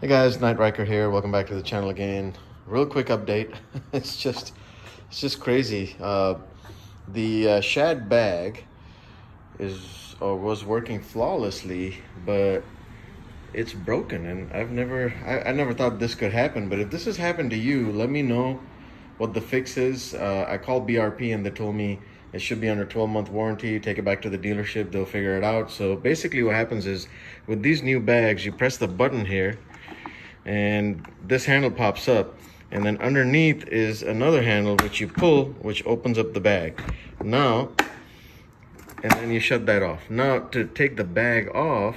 Hey guys, Night Riker here. Welcome back to the channel again. Real quick update. it's just, it's just crazy. Uh, the uh, shad bag is or was working flawlessly, but it's broken, and I've never, I, I never thought this could happen. But if this has happened to you, let me know what the fix is. Uh, I called BRP and they told me it should be under 12 month warranty. Take it back to the dealership, they'll figure it out. So basically, what happens is with these new bags, you press the button here and this handle pops up and then underneath is another handle which you pull which opens up the bag. Now and then you shut that off. Now to take the bag off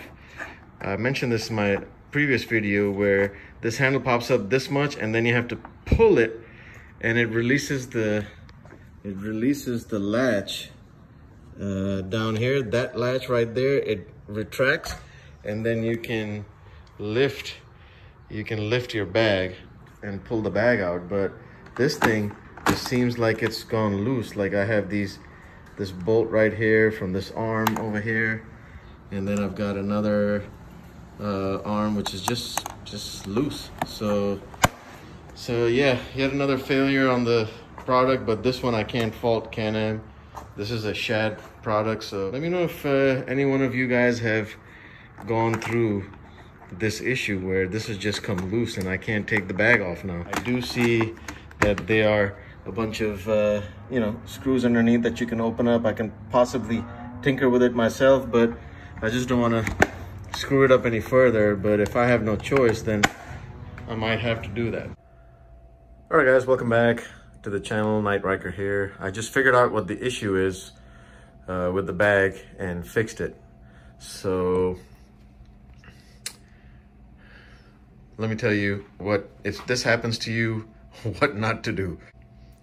I mentioned this in my previous video where this handle pops up this much and then you have to pull it and it releases the it releases the latch uh, down here. That latch right there it retracts and then you can lift you can lift your bag and pull the bag out but this thing just seems like it's gone loose. Like I have these this bolt right here from this arm over here and then I've got another uh, arm which is just just loose. So so yeah yet another failure on the product but this one I can't fault Can-Am. This is a shad product so let me know if uh, any one of you guys have gone through this issue where this has just come loose and I can't take the bag off now. I do see that there are a bunch of, uh, you know, screws underneath that you can open up. I can possibly tinker with it myself, but I just don't want to screw it up any further. But if I have no choice, then I might have to do that. All right, guys, welcome back to the channel. Night Riker here. I just figured out what the issue is uh, with the bag and fixed it. So let me tell you what, if this happens to you, what not to do.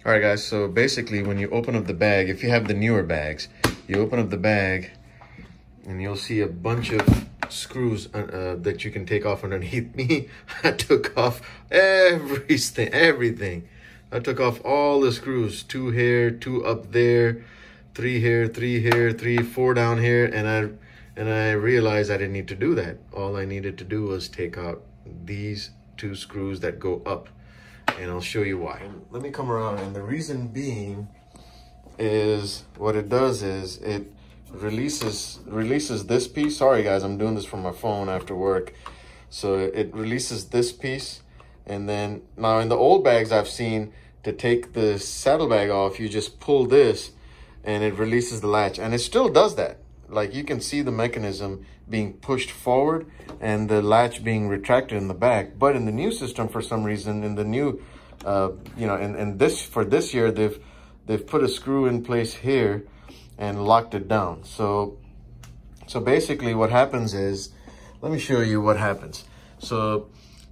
All right, guys, so basically when you open up the bag, if you have the newer bags, you open up the bag and you'll see a bunch of screws uh, uh, that you can take off underneath me. I took off everything, everything. I took off all the screws, two here, two up there, three here, three here, three, four down here, and I and I realized I didn't need to do that. All I needed to do was take out these two screws that go up and I'll show you why. Let me come around and the reason being is what it does is it releases releases this piece. Sorry guys, I'm doing this from my phone after work. So it releases this piece and then now in the old bags I've seen to take the saddlebag off, you just pull this and it releases the latch and it still does that like you can see the mechanism being pushed forward and the latch being retracted in the back. But in the new system, for some reason, in the new, uh, you know, and, and this, for this year, they've, they've put a screw in place here and locked it down. So, so basically what happens is, let me show you what happens. So,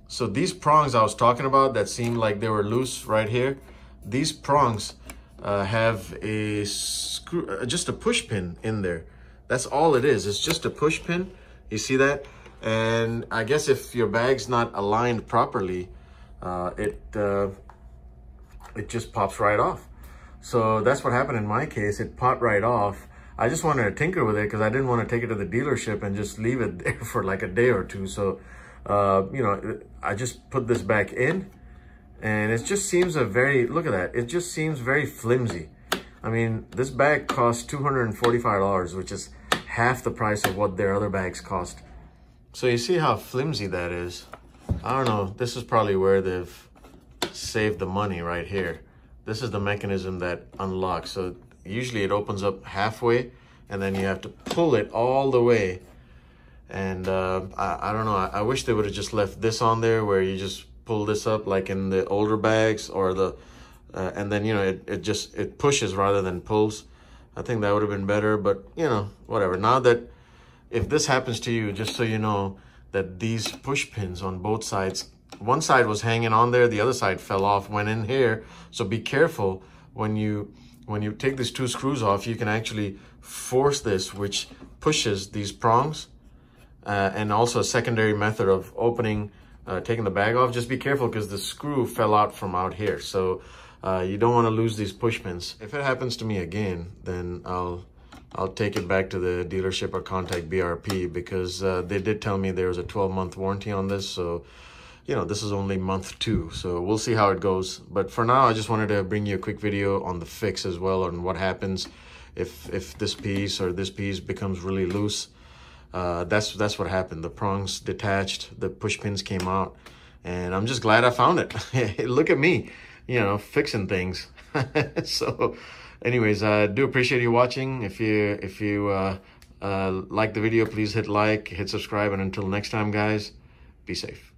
so these prongs I was talking about that seemed like they were loose right here, these prongs uh, have a screw, uh, just a push pin in there. That's all it is. It's just a push pin. You see that? And I guess if your bag's not aligned properly, uh, it, uh, it just pops right off. So that's what happened in my case. It popped right off. I just wanted to tinker with it because I didn't want to take it to the dealership and just leave it there for like a day or two. So, uh, you know, I just put this back in and it just seems a very, look at that. It just seems very flimsy. I mean, this bag costs $245, which is half the price of what their other bags cost. So you see how flimsy that is. I don't know, this is probably where they've saved the money right here. This is the mechanism that unlocks. So usually it opens up halfway and then you have to pull it all the way. And uh, I, I don't know, I, I wish they would have just left this on there where you just pull this up like in the older bags or the uh, and then you know it, it just it pushes rather than pulls. I think that would have been better but you know whatever. Now that if this happens to you just so you know that these push pins on both sides one side was hanging on there the other side fell off went in here. So be careful when you when you take these two screws off you can actually force this which pushes these prongs. Uh, and also a secondary method of opening uh, taking the bag off. Just be careful because the screw fell out from out here. So uh, you don't want to lose these push pins. If it happens to me again, then I'll I'll take it back to the dealership or contact BRP because uh, they did tell me there was a 12 month warranty on this. So you know, this is only month two, so we'll see how it goes. But for now, I just wanted to bring you a quick video on the fix as well, on what happens if if this piece or this piece becomes really loose. Uh, that's that's what happened. The prongs detached, the push pins came out, and I'm just glad I found it. Look at me, you know, fixing things. so, anyways, I do appreciate you watching. If you if you uh, uh, like the video, please hit like, hit subscribe, and until next time, guys, be safe.